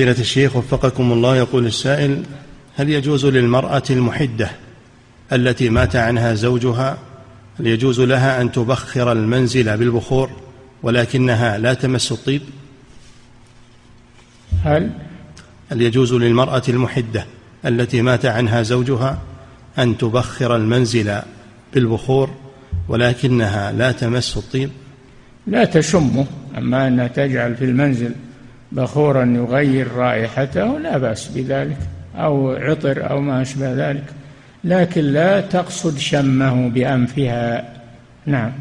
فضيلة الشيخ وفقكم الله يقول السائل هل يجوز للمرأة المحدة التي مات عنها زوجها هل يجوز لها أن تبخر المنزل بالبخور ولكنها لا تمس الطيب؟ هل؟ هل يجوز للمرأة المحدة التي مات عنها زوجها أن تبخر المنزل بالبخور ولكنها لا تمس الطيب؟ لا تشمه أما أنها تجعل في المنزل. بخورا يغير رائحته لا بأس بذلك أو عطر أو ما أشبه ذلك لكن لا تقصد شمه بأنفها. نعم.